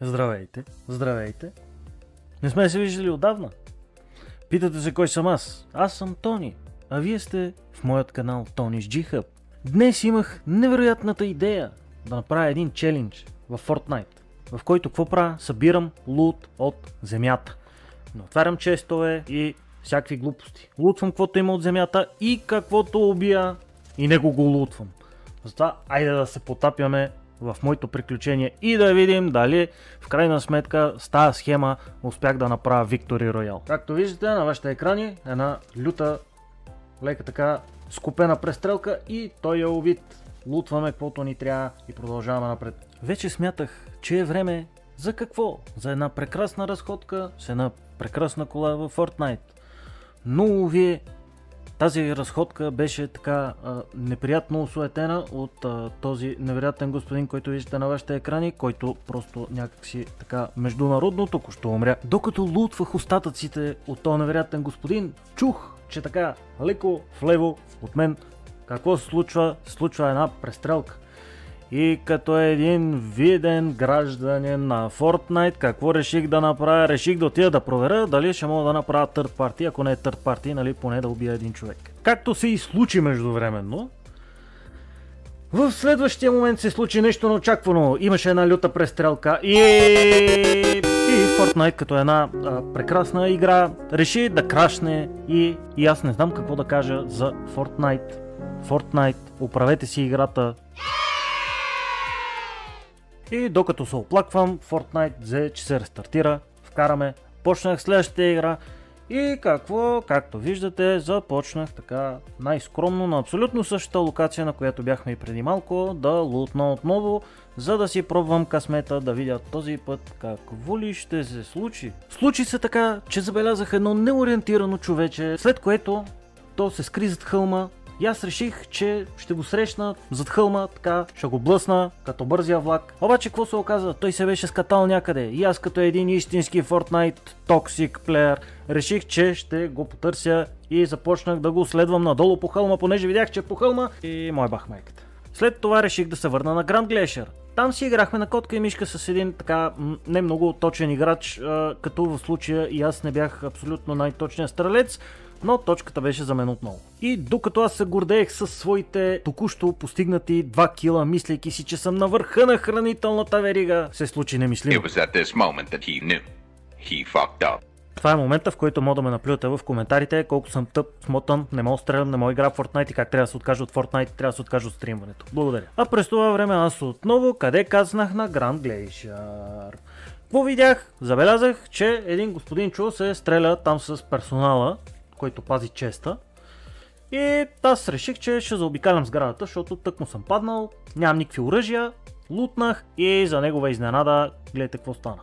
Здравейте, здравейте. Не сме се виждали отдавна. Питате се кой съм аз. Аз съм Тони, а вие сте в моят канал Тони's G-Hub. Днес имах невероятната идея да направя един челендж в Fortnite, в който какво правя? Събирам лут от земята. Но отварям честове и всякакви глупости. Лутвам каквото има от земята и каквото убия и него го лутвам. Затова айде да се потапяме в моето приключение и да видим дали в крайна сметка с тази схема успях да направя Victory Royale. Както виждате на вашите екрани, една люта, лека така скупена престрелка и той е убит. Лутваме каквото ни трябва и продължаваме напред. Вече смятах, че е време за какво? За една прекрасна разходка с една прекрасна кола в Fortnite. Но вие тази разходка беше така а, неприятно осуетена от а, този невероятен господин, който виждате на вашите екрани, който просто някакси така международно току-що умря. Докато лутвах остатъците от този невероятен господин, чух, че така леко влево от мен какво се случва? Случва една престрелка. И като един виден гражданин на Fortnite, какво реших да направя? Реших да отида да проверя дали ще мога да направя търд парти, ако не е търд парти, нали поне да убия един човек. Както се и случи междувременно, в следващия момент се случи нещо неочаквано. Имаше една люта престрелка и... И Fortnite като една а, прекрасна игра реши да крашне и... И аз не знам какво да кажа за Fortnite. Fortnite, оправете си играта, и докато се оплаквам, Fortnite взе, че се рестартира, вкараме, почнах следващата игра и какво, както виждате, започнах така най-скромно на абсолютно същата локация, на която бяхме и преди малко, да лутна отново, за да си пробвам късмета да видя този път какво ли ще се случи. Случи се така, че забелязах едно неориентирано човече, след което то се скри зад хълма, и аз реших, че ще го срещна зад хълма, така, ще го блъсна, като бързия влак. Обаче, какво се оказа? Той се беше скатал някъде. И аз като един истински Fortnite токсик плеер, реших, че ще го потърся и започнах да го следвам надолу по хълма, понеже видях, че е по хълма и мой бах майката. След това реших да се върна на Grand Glacier. Там си играхме на котка и мишка с един така не много точен играч, като в случая и аз не бях абсолютно най-точният стрелец, но точката беше за мен отново. И докато аз се гордеех с своите току-що постигнати 2 кила, мислейки си, че съм на върха на хранителната верига, се случи немислимо. Това е момента, в който мога да ме наплюете в коментарите, колко съм тъп, смотан, не мога стрелям, не мога игра в Fortnite и как трябва да се откажа от Fortnite, трябва да се откажа от стримването. Благодаря. А през това време аз отново, къде казнах на Grand Glacier. Какво видях? Забелязах, че един господин Чу се стреля там с персонала който пази честа. И аз реших, че ще заобикалям сградата, защото тък му съм паднал, нямам никакви оръжия, лутнах и за негова изненада гледайте какво стана.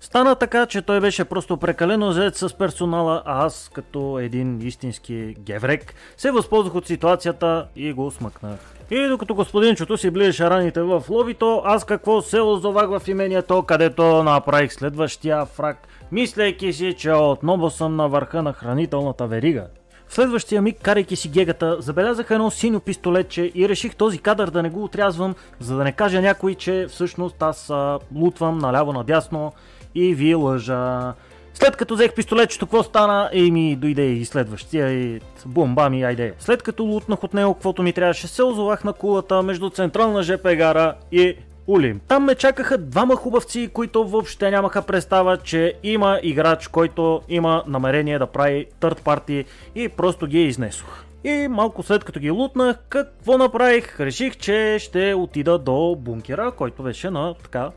Стана така, че той беше просто прекалено зает с персонала, а аз като един истински геврек се възползвах от ситуацията и го смъкнах. И докато господинчето си ближеше раните в ловито, аз какво се озовах в имението, където направих следващия фраг, мислейки си, че отново съм на върха на хранителната верига. Следващия миг, карайки си гегата, забелязах едно синьо пистолетче и реших този кадър да не го отрязвам, за да не каже някой, че всъщност аз а, лутвам наляво надясно и ви лъжа. След като взех пистолетчето, какво стана? Ей ми дойде и следващия и бомба ми, айде. След като лутнах от него, каквото ми трябваше, се озовах на кулата между централна ЖП гара и Улим. Там ме чакаха двама хубавци, които въобще нямаха представа, че има играч, който има намерение да прави търд парти и просто ги изнесох. И малко след като ги лутнах, какво направих? Реших, че ще отида до бункера, който беше на така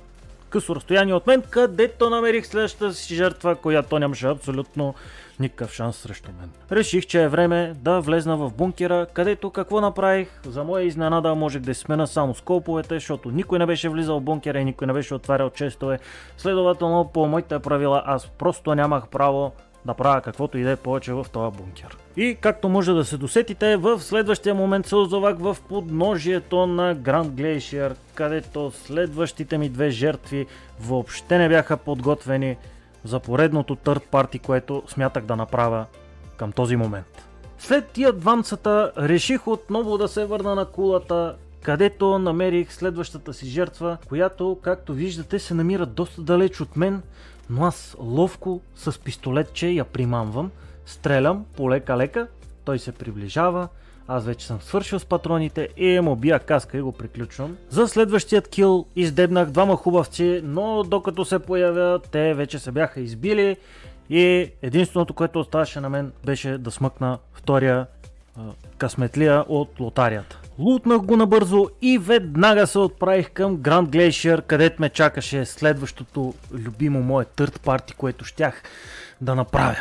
късо разстояние от мен, където намерих следващата си жертва, която нямаше абсолютно никакъв шанс срещу мен. Реших, че е време да влезна в бункера, където какво направих? За моя изненада можех да смена само скоповете, защото никой не беше влизал в бункера и никой не беше отварял честове. Следователно, по моите правила, аз просто нямах право да правя каквото и да е повече в този бункер. И както може да се досетите, в следващия момент се озовах в подножието на Гранд Глейшер, където следващите ми две жертви въобще не бяха подготвени за поредното търд парти, което смятах да направя към този момент. След тия двамцата реших отново да се върна на кулата където намерих следващата си жертва, която, както виждате, се намира доста далеч от мен, но аз ловко с пистолетче я примамвам, стрелям полека-лека, той се приближава, аз вече съм свършил с патроните и му бия каска и го приключвам. За следващият кил издебнах двама хубавци, но докато се появят, те вече се бяха избили и единственото, което оставаше на мен беше да смъкна втория късметлия от лотарията. Лутнах го набързо и веднага се отправих към Гранд Глейшер, където ме чакаше следващото любимо мое търт парти, което щях да направя.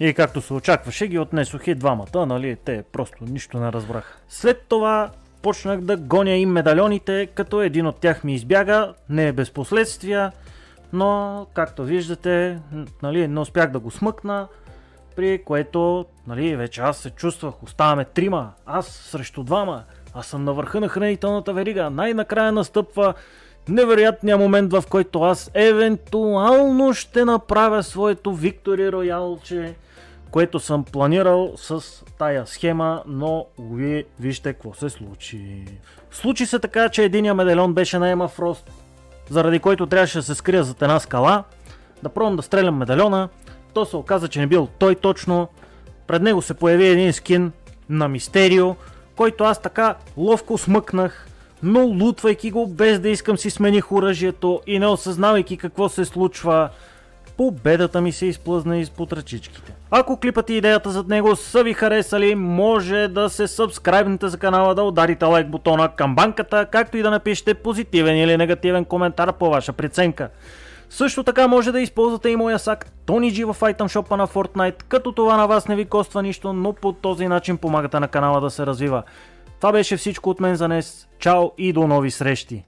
И както се очакваше, ги отнесох и двамата, нали, те просто нищо не разбраха. След това почнах да гоня им медальоните, като един от тях ми избяга, не е без последствия, но както виждате, нали, не успях да го смъкна, при което нали, вече аз се чувствах, оставаме трима, аз срещу двама, аз съм на върха на хранителната верига, най-накрая настъпва невероятният момент, в който аз евентуално ще направя своето Victory Royale, което съм планирал с тая схема, но вие вижте какво се случи. Случи се така, че единия медальон беше на Ема Фрост, заради който трябваше да се скрия зад една скала, да пробвам да стрелям медальона, то се оказа, че не бил той точно, пред него се появи един скин на Мистерио, който аз така ловко смъкнах, но лутвайки го без да искам си смених оръжието и не осъзнавайки какво се случва, победата ми се изплъзна изпод ръчичките. Ако клипът и идеята зад него са ви харесали, може да се сабскрайбнете за канала, да ударите лайк бутона към банката, както и да напишете позитивен или негативен коментар по ваша преценка. Също така може да използвате и моя сак TonyG в Item Shop на Fortnite, като това на вас не ви коства нищо, но по този начин помагате на канала да се развива. Това беше всичко от мен за днес. Чао и до нови срещи!